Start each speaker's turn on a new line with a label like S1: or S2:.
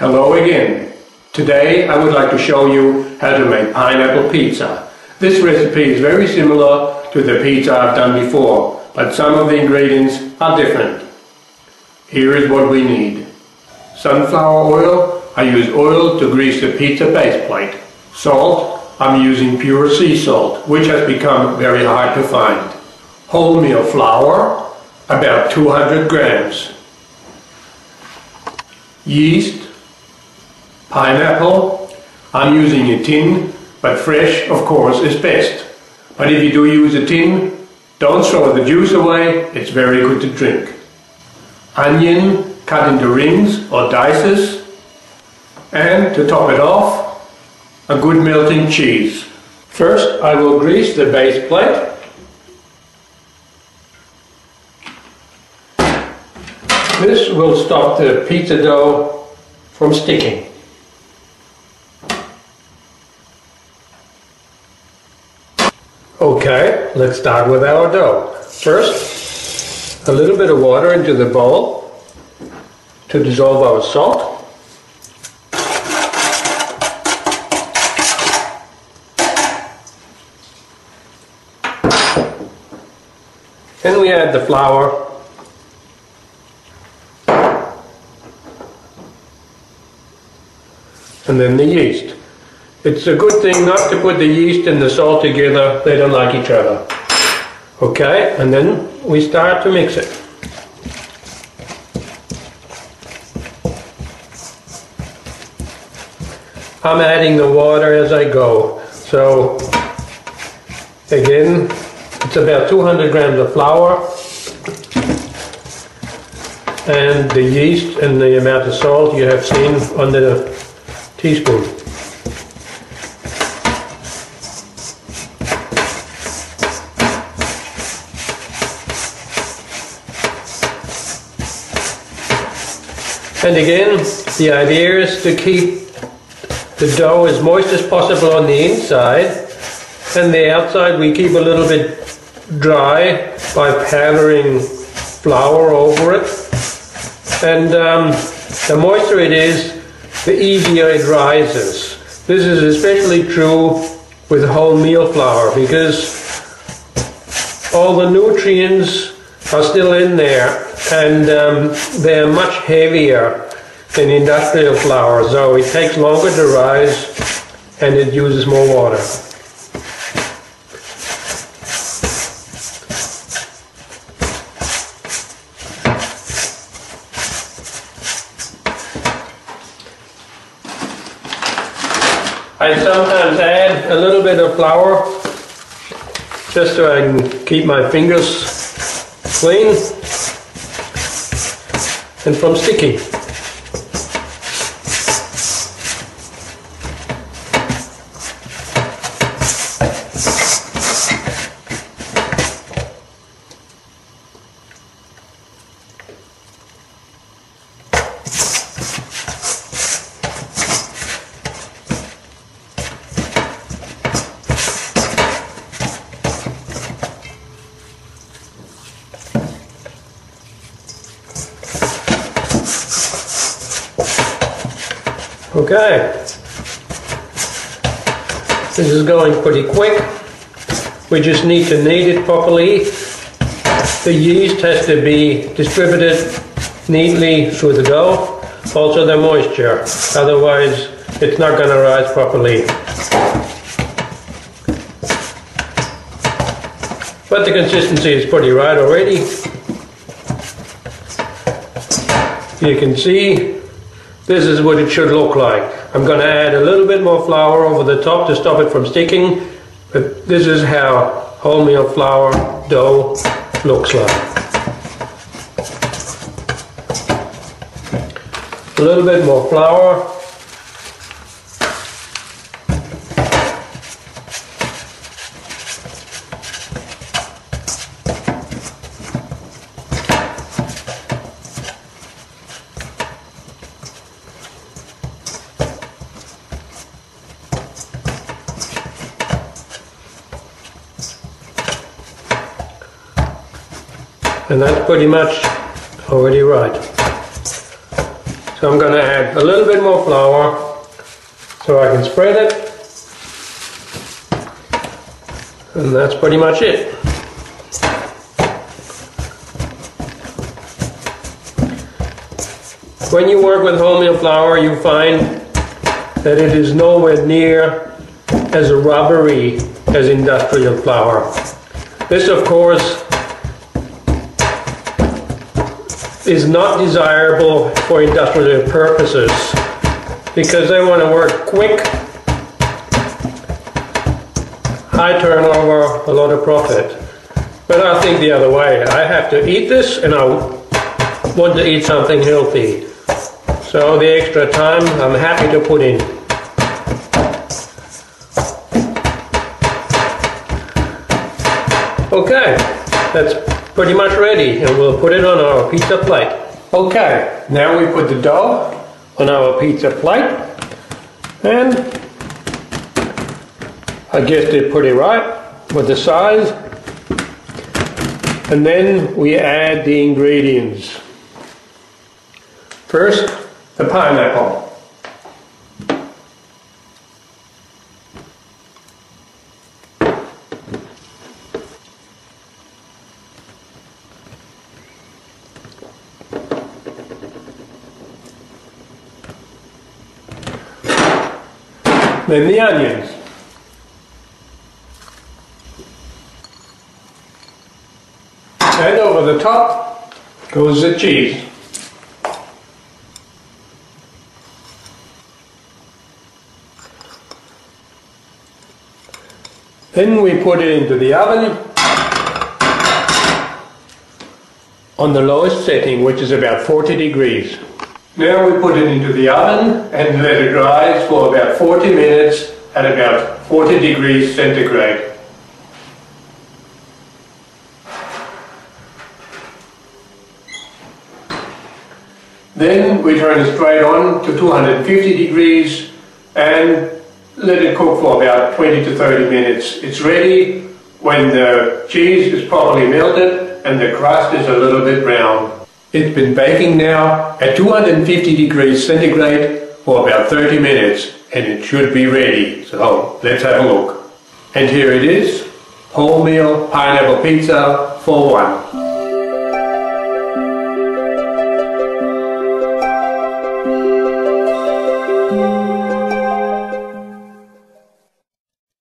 S1: Hello again. Today I would like to show you how to make pineapple pizza. This recipe is very similar to the pizza I've done before, but some of the ingredients are different. Here is what we need. Sunflower oil, I use oil to grease the pizza base plate. Salt, I'm using pure sea salt, which has become very hard to find. Wholemeal flour, about 200 grams. Yeast, Pineapple, I'm using a tin, but fresh, of course, is best. But if you do use a tin, don't throw the juice away, it's very good to drink. Onion, cut into rings or dices. And to top it off, a good melting cheese. First, I will grease the base plate. This will stop the pizza dough from sticking. Okay, let's start with our dough. First, a little bit of water into the bowl to dissolve our salt. Then we add the flour. And then the yeast. It's a good thing not to put the yeast and the salt together, they don't like each other. Okay, and then we start to mix it. I'm adding the water as I go. So, again, it's about 200 grams of flour and the yeast and the amount of salt you have seen on the teaspoon. And again, the idea is to keep the dough as moist as possible on the inside and the outside we keep a little bit dry by powdering flour over it. And um, the moister it is, the easier it rises. This is especially true with wholemeal flour because all the nutrients are still in there and um, they're much heavier than industrial flour, so it takes longer to rise and it uses more water. I sometimes add a little bit of flour just so I can keep my fingers clean and from sticking. Okay. This is going pretty quick. We just need to knead it properly. The yeast has to be distributed neatly through the dough, also the moisture, otherwise it's not going to rise properly. But the consistency is pretty right already. You can see this is what it should look like. I'm going to add a little bit more flour over the top to stop it from sticking, but this is how wholemeal flour dough looks like. A little bit more flour And that's pretty much already right. So I'm going to add a little bit more flour so I can spread it. And that's pretty much it. When you work with wholemeal flour, you find that it is nowhere near as rubbery as industrial flour. This, of course, is not desirable for industrial purposes because they want to work quick, high turnover, a lot of profit. But I think the other way. I have to eat this and I want to eat something healthy. So the extra time I'm happy to put in. Okay, that's pretty much ready and we'll put it on our pizza plate. Okay, now we put the dough on our pizza plate and I guess they're pretty right with the size and then we add the ingredients. First, the pineapple. Then the onions. And over the top goes the cheese. Then we put it into the oven on the lowest setting, which is about 40 degrees. Now we put it into the oven and let it rise for about 40 minutes at about 40 degrees centigrade. Then we turn it straight on to 250 degrees and let it cook for about 20 to 30 minutes. It's ready when the cheese is properly melted and the crust is a little bit brown. It's been baking now at 250 degrees centigrade for about 30 minutes and it should be ready. So let's have a look. And here it is, wholemeal pineapple pizza for one.